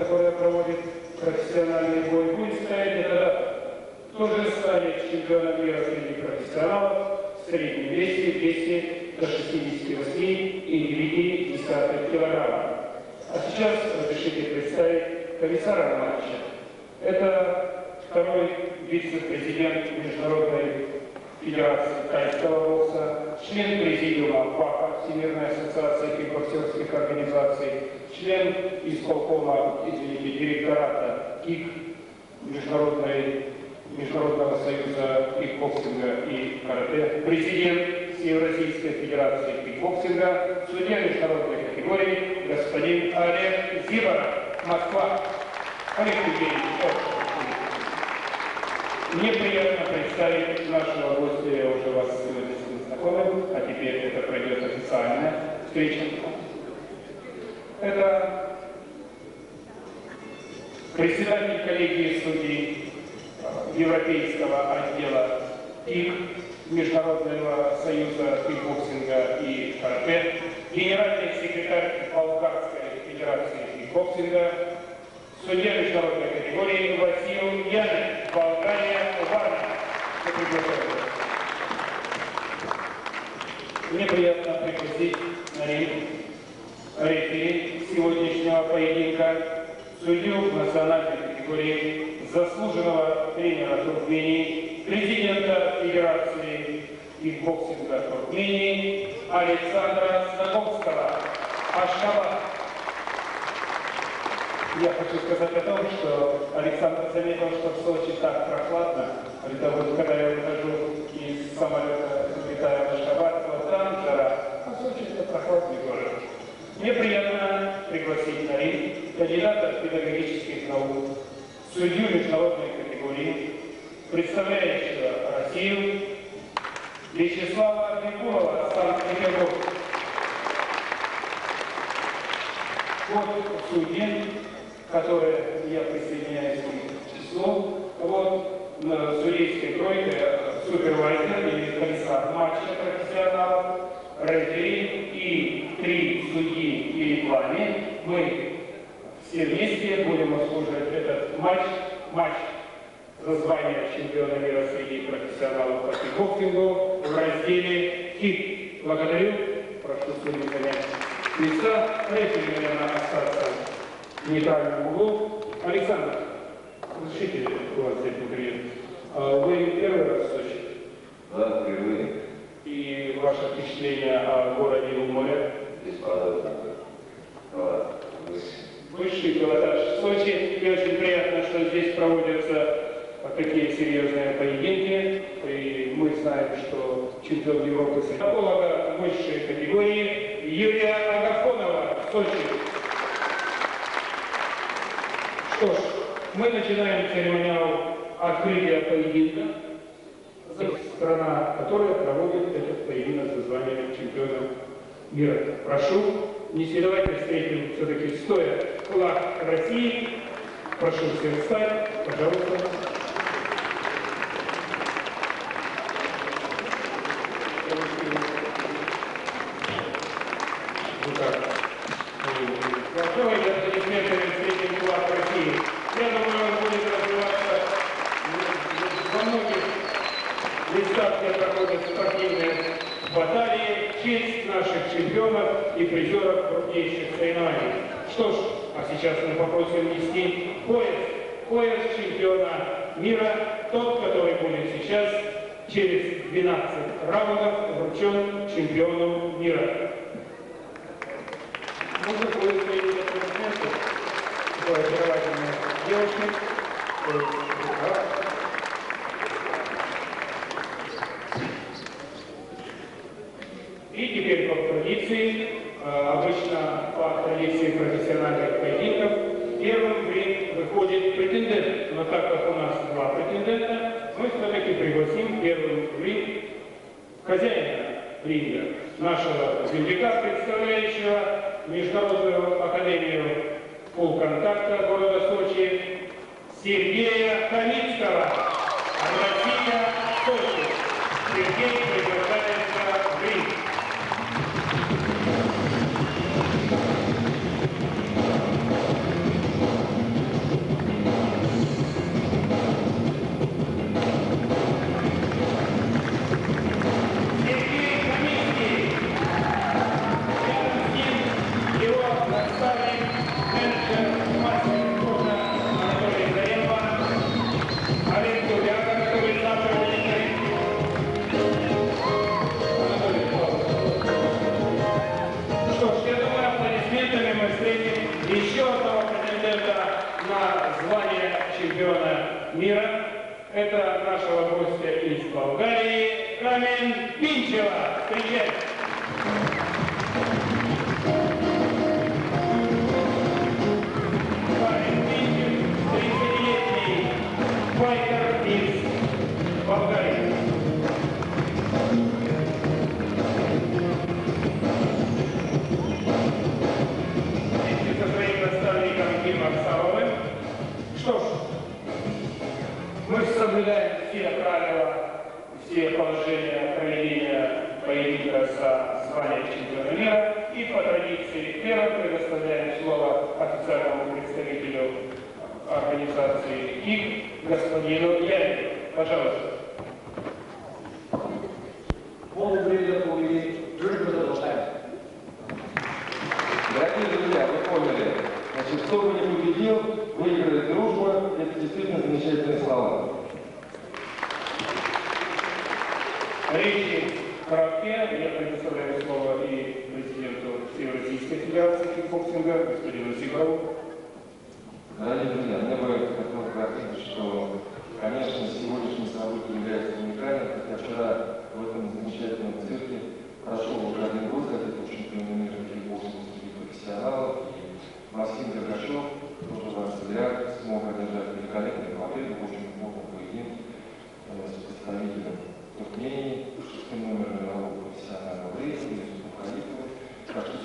которая проводит профессиональный бой, будет стоять эта дата. Кто же станет чемпионом мира среди профессионалов в среднем весе 200 до 68 и 9 десятых килограммов. А сейчас разрешите представить комиссара матча. Это второй вице-президент Международной Федерации тайского член президиума ФАХа, Всемирной ассоциации кикбоксерских организаций, член исполкома, извините, директората КИК, Международной, Международного союза кикбоксинга и карате, президент Всероссийской Федерации кикбоксинга, судья международной категории господин Олег Зиборов, Москва. Олег Евгеньевич, мне приятно представить нашего гостя, я уже вас сегодня знакомил, а теперь это пройдет официальная встреча. Это председатель коллегии судей Европейского отдела КИК, Международного союза кикбоксинга и карате, генеральный секретарь Болгарской федерации кикбоксинга, судья международной категории Васил Янин. Мне приятно пригласить на ринг рефери сегодняшнего поединка, судью национальной категории, заслуженного тренера Туркмении, президента Федерации кикбоксинга Туркмении Александра Снаговского. Ашхабад. Я хочу сказать о том, что Александр заметил, что в Сочи так прохладно. Это вот когда я выхожу из самолета, летаю Ашхабад, вот там жара, а Сочи это прохладный город. Мне приятно пригласить на ринг кандидата педагогических наук, судью международной категории, представляющего Россию, Вячеслава Бекулова, Санкт-Петербург. Вот судьи, которые я присоединяюсь к их. Вот судейская тройка, супервайзер или комиссар матча профессионалов, рефери и три судьи перед вами. Мы все вместе будем обслуживать этот матч, матч за звание чемпиона мира среди профессионалов по кикбоксингу в разделе КИК. Благодарю. Прошу судей занять места. Рефери, наверное, остаться в нейтральном углу. Александр, разрешите у вас взять интервью? А Вы первый раз в Сочи? Да, впервые. И ваше впечатление о городе у моря? Бесподобно. Высший пилотаж в Сочи. И очень приятно, что здесь проводятся такие серьезные поединки. И мы знаем, что чемпион Европы среди высшей категории Юлия Агафонова в Сочи. Что ж, мы начинаем церемониал открытия поединка. Страна, которая проводит этот поединок за звание чемпиона мира. Прошу, не давайте встретим все-таки стоя флаг России. Прошу всех встать, пожалуйста. Siete.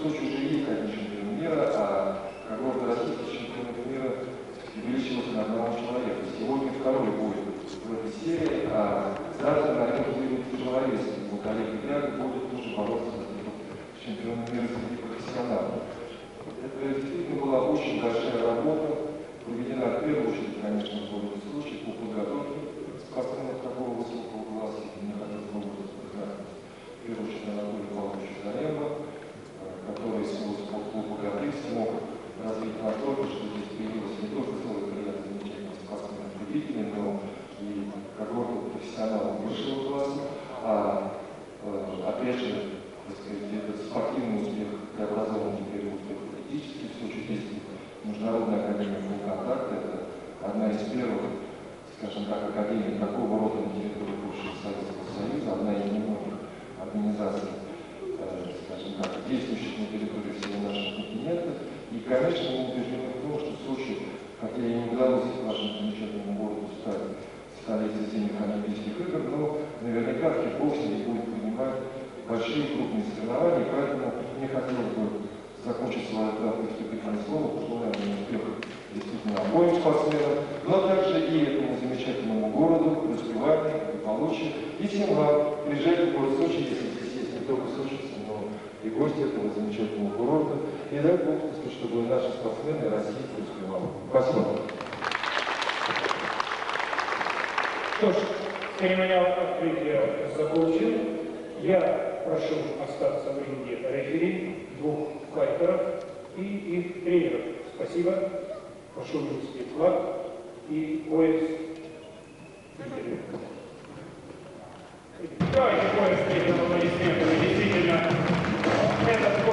Gracias. большие крупные соревнования, поэтому мне хотелось бы закончить свое краткое вступительное слово пожеланием успехов действительно обоим спортсменам, но также и этому замечательному городу, преуспеванию, получше, и всем вам. Приезжайте в город Сочи, если здесь есть не только Сочи, но и гости этого замечательного города, И дай Бог, чтобы наши спортсмены России преуспевала. Спасибо. Что ж, церемониал открытия закончен. Я прошу остаться в ринге рефери, двух файтеров и их тренеров. Спасибо. Прошу внести флаг и пояс интервью. Давайте пояс третьего аплодисмента. Действительно, этот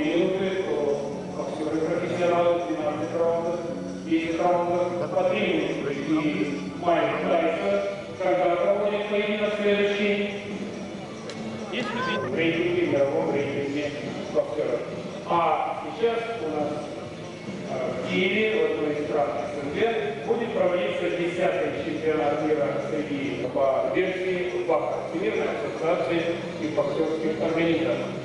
Юнга, то актеры профессионалы, 12 раундов, 10 раундов, по 3 минуты. И Майк Тайсон, когда проводит поединок следующий, в рейтинге, в мировом рейтинге боксеров. А сейчас у нас в Киеве, в одной из стран СНГ, будет проводиться 10-й чемпионат мира среди по версии ВАХа, Всемирной ассоциации и боксерских организаций.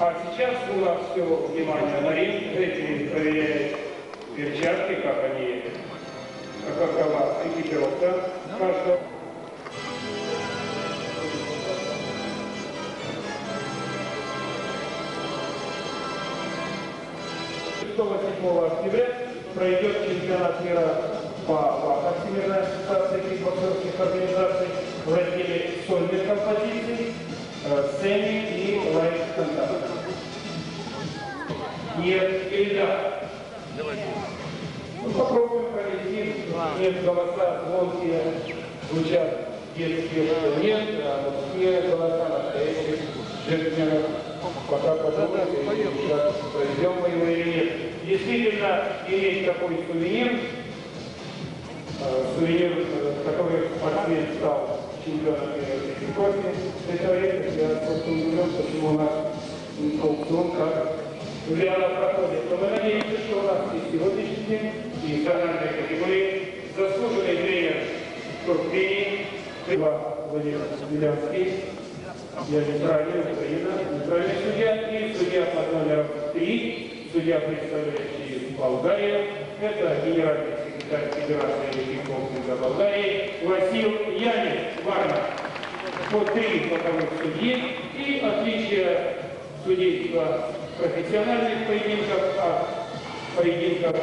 А сейчас у нас все внимание на ринг, эти проверяют перчатки, как они, какова экипировка. Каждого. 6-7 октября пройдет чемпионат мира по ВАКа Всемирной ассоциации кикбоксерских организаций в разделе сольных композиций, сцене и лайв-контакт. Нет или да? Ну, попробуем провести. Нет, голоса звонкие, звучат детские, нет, а мужские голоса настоящих джентльменов. Пока подумайте, сейчас проведем мы его или нет. Действительно, иметь такой сувенир, э, сувенир, э, который спортсмен стал мира среди кофе, это редкость. Я просто удивлен, почему у нас аукцион как реально проходит. Но мы надеемся, что у нас и сегодняшний день, и национальной категории заслуженный тренер туркмении, Владимир Белянский, я нейтральный, Украина, нейтральный судья, и судья под номером 3, судья, представляющий Болгарию, это генеральный секретарь Федерации кикбоксинга Болгарии Васил Янин Варна. Вот три боковых судьи и отличие судейства профессиональных поединков от поединков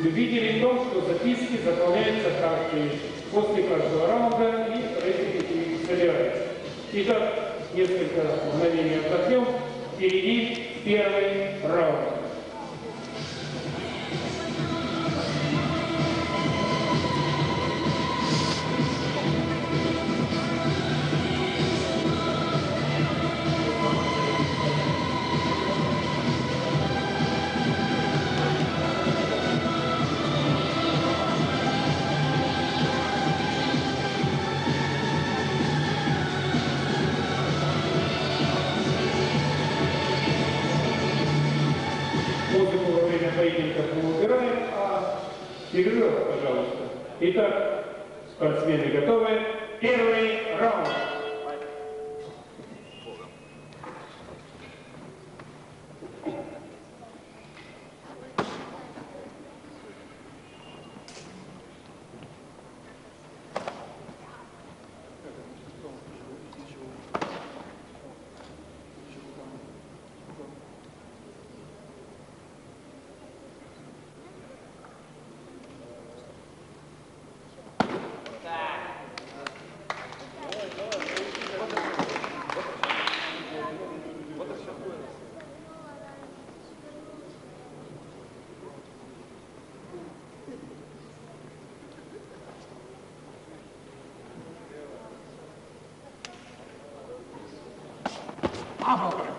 любителей в том, что записки заполняются каждый после каждого раунда и рейтинги собираются. Итак, несколько мгновений отдохнем. Впереди первый раунд. Bravo!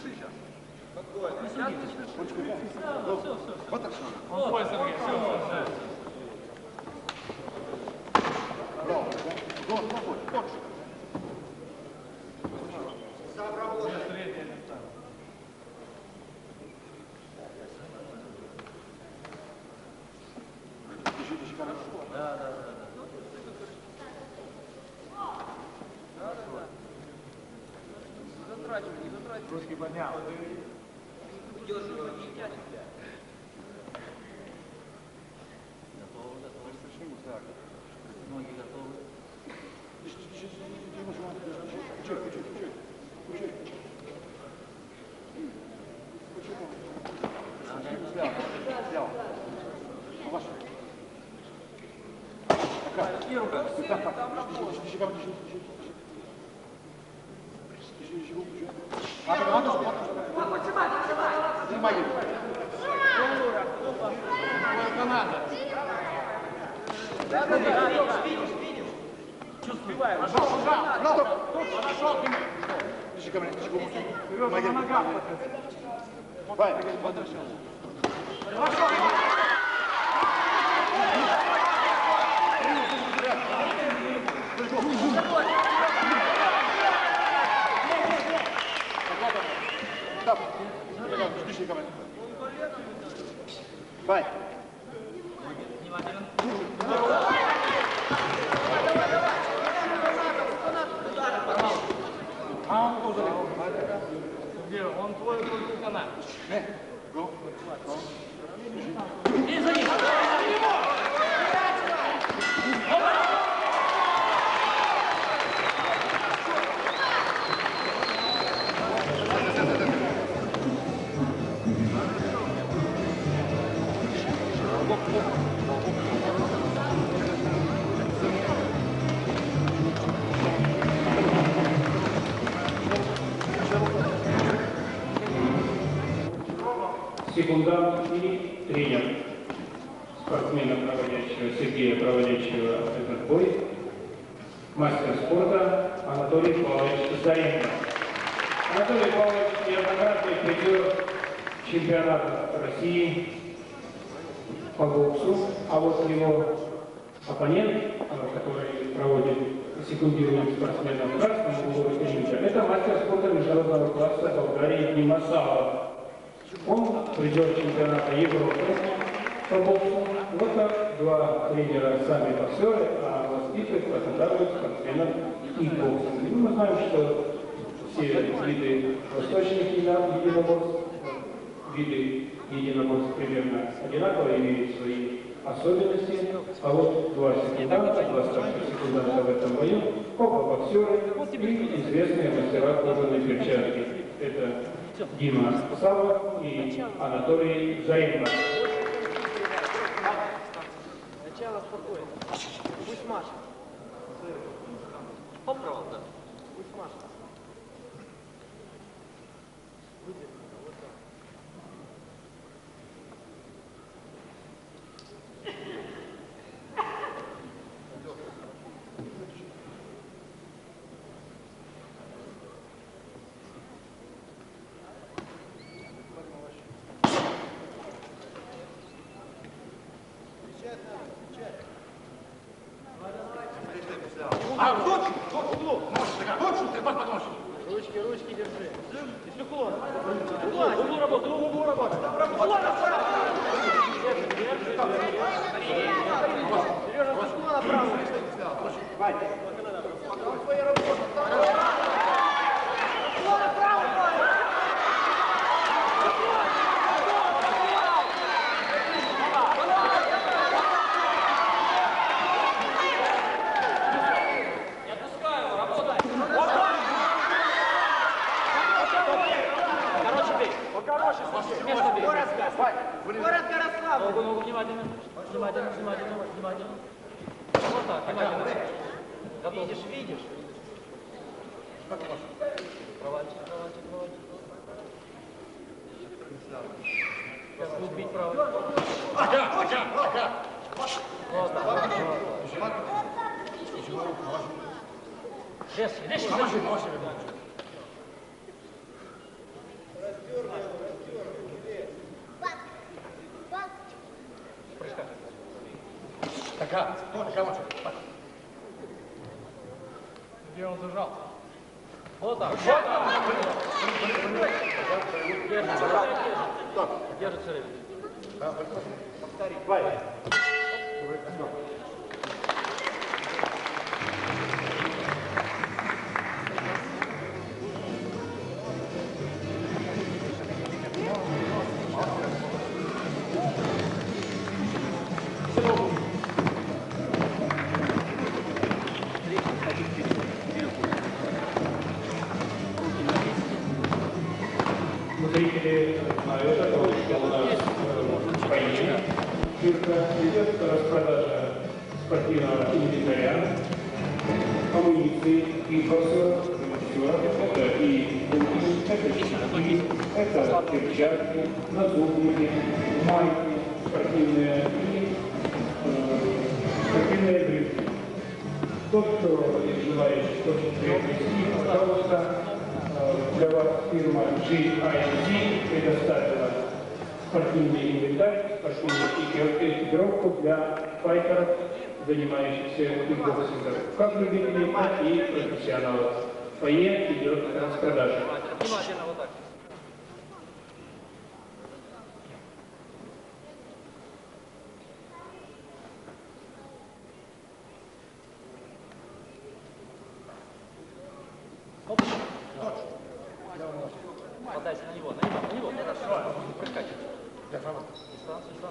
спеши сейчас. Спокойно. Сейчас не спеши. Вот так, Сергей, все, все. ручки поднял. Ноги готовы. Чуть, чуть, чуть. Спасибо. Димасалов. Он придет чемпионата Европы по боксу. Вот так два тренера сами боксеры, а воспитывают, подготавливают спортсменов и боксом. И мы знаем, что все виды восточных едино- единоборств, виды единоборств примерно одинаково имеют свои особенности. А вот два секунданта, два старших секунданта в этом бою, оба боксеры и известные мастера кожаной перчатки. Это Дима Савов и Анатолий Заимов. Ручки, ручки держи. Если уклон. Уклон. Углу работай, углу работай. Уклон Сережа, с уклона направо. Уклон Сейчас будет бить правый.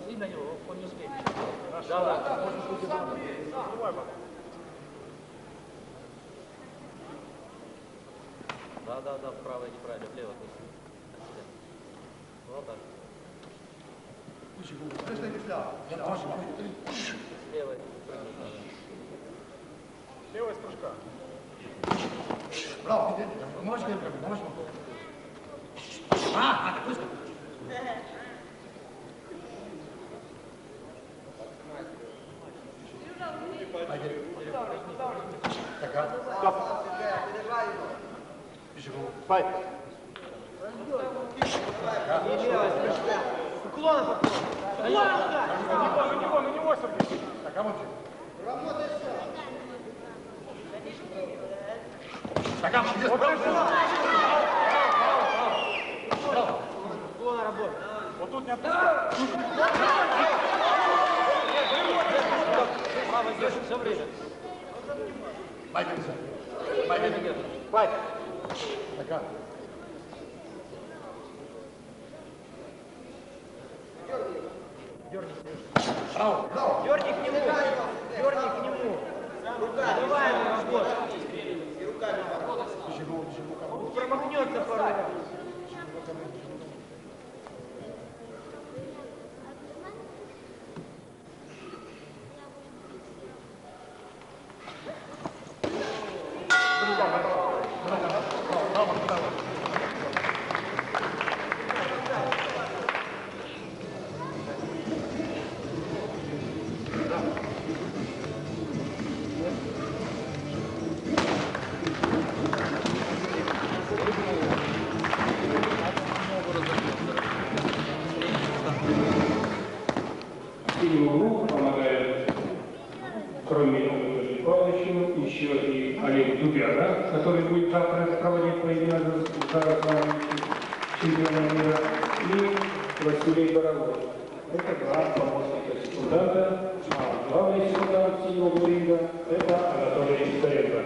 Дистанцию, дистанцию. И на него, он не успеет. Да, да. Да, да, да, вправо и неправильно, влево. Вот так. Левой. Левая с прыжка. Уклона потом. Уклона туда. На него, на него, на него, Сергей. Уклона работает. Вот тут не отпускай. Право идешь, все время. Дерни к нему. Дерни к нему. Давай ему работать. Он промахнется пару раз. Чемпиона мира, и Василий Боровой. Это два помощника секунданта, а главный секундант синего ринга – это Анатолий Заренко.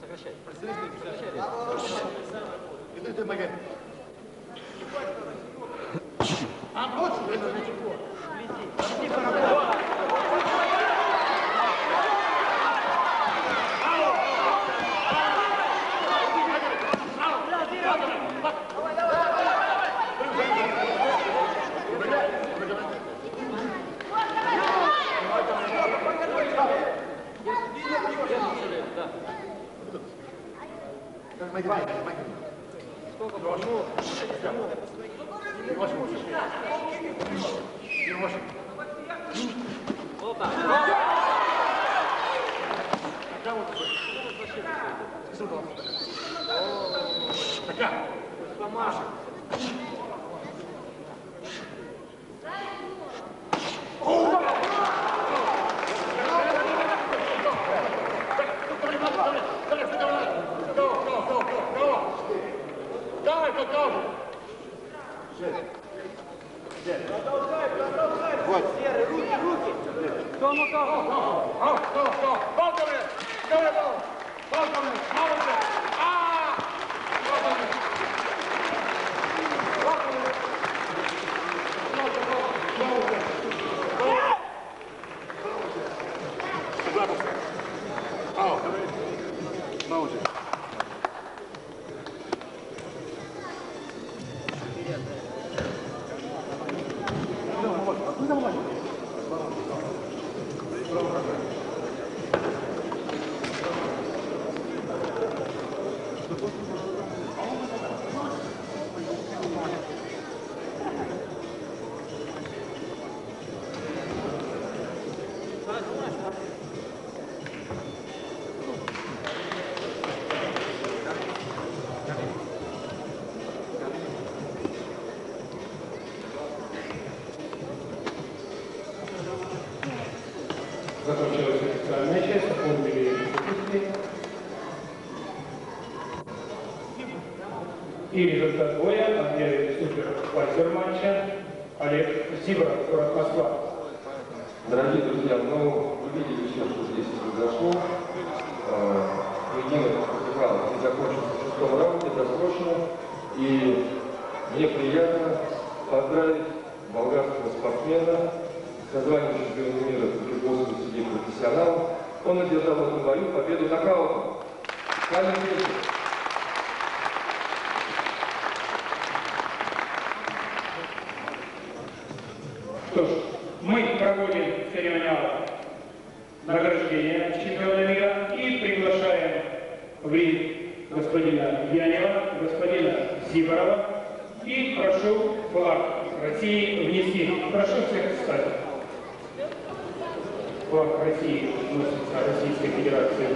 Сокращай. Вот так. Серый, руки, руки. Go, go, go, go. Полковник! Давай, давай. Дорогие друзья, ну, флаг России относится Российской Федерации.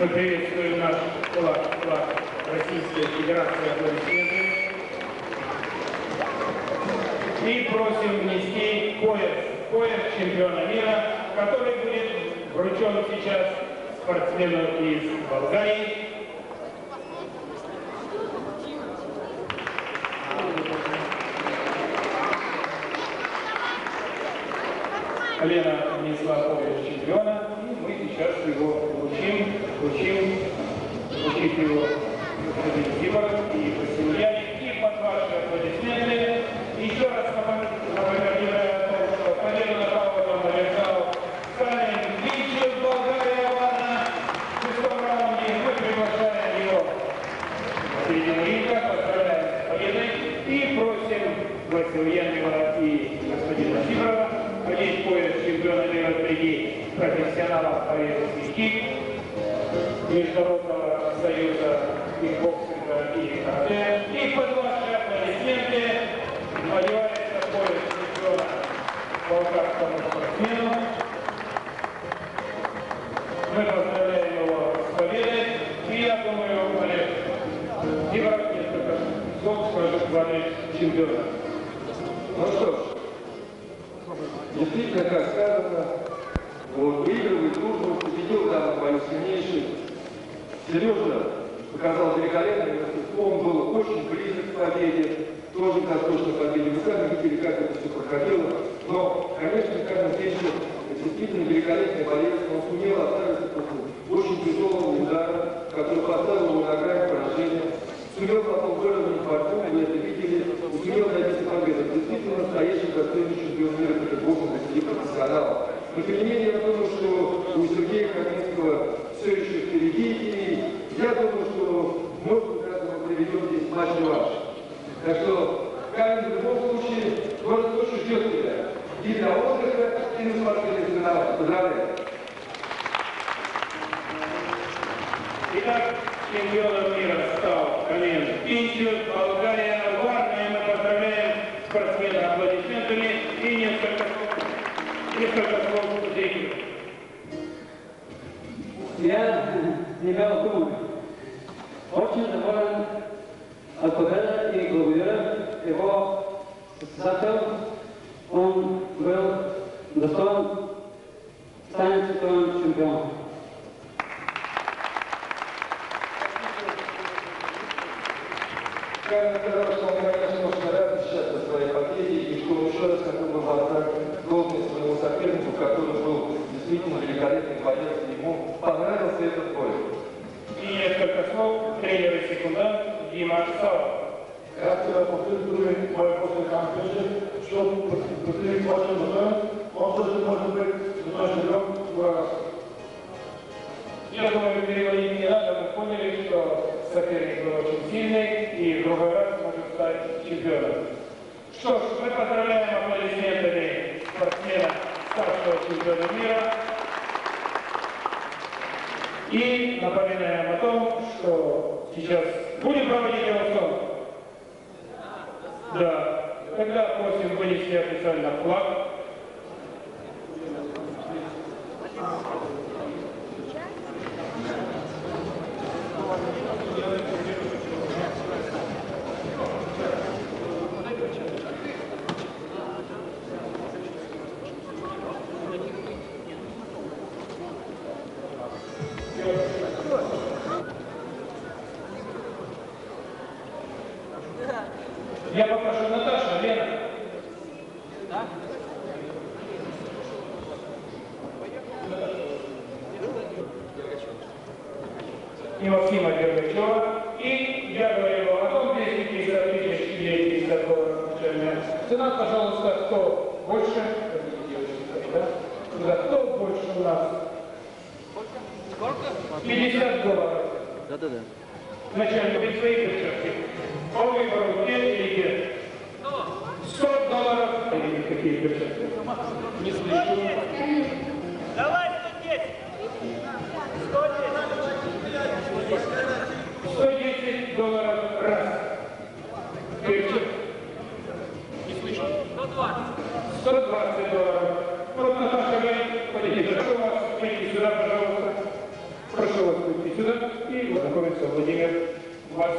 Мы приветствуем наш флаг, флаг Российской Федерации аплодисменты. И просим внести пояс, пояс чемпиона мира, который будет вручен сейчас спортсмену из Bulgaria. среди профессионалов советских кик, Международного союза кикбоксинга и карате. И под ваши аплодисменты поднимается пояс чемпиона болгарскому спортсмену. Мы поздравляем его с победой. И я думаю, Олег, и вам несколько слов скажет главный чемпиона. Сережа показал великолепное мастерство, он был очень близок Thank you. сильный и в другой раз может стать чемпионом. Что ж, мы поздравляем аплодисментами спортсмена старшего чемпиона мира. И напоминаем о том, что сейчас будем проводить аукцион. Да. Тогда просим вынести официально флаг 50 долларов. Да-да-да. Начальник, ведь свои перчатки. По выбору нет или нет? 100 долларов. Или какие перчатки? Не слышу. Давай 110. 110 долларов раз. Перчатки. 120 долларов. Вот Наташа, вы подойдите. Прошу вас выйти сюда, пожалуйста. Прошу вас выйти сюда и знакомиться Владимир. Вас,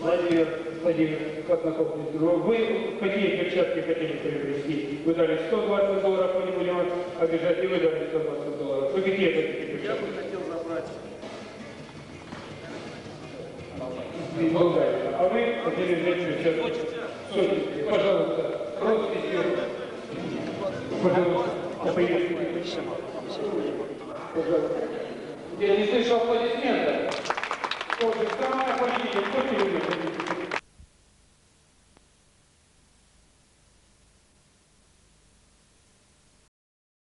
Владимир, Владимир, как знакомьтесь. Вы какие перчатки хотели приобрести? Вы дали 120 долларов, мы не будем вас обижать, и вы дали 120 долларов. Вы какие хотите перчатки? Я бы хотел забрать. Из Болгарии. А вы хотели взять перчатки? Сотни. Пожалуйста, росписью. Пожалуйста, появитесь. Пожалуйста. Я не слышу аплодисментов. Тоже самая политика. Кто перебил?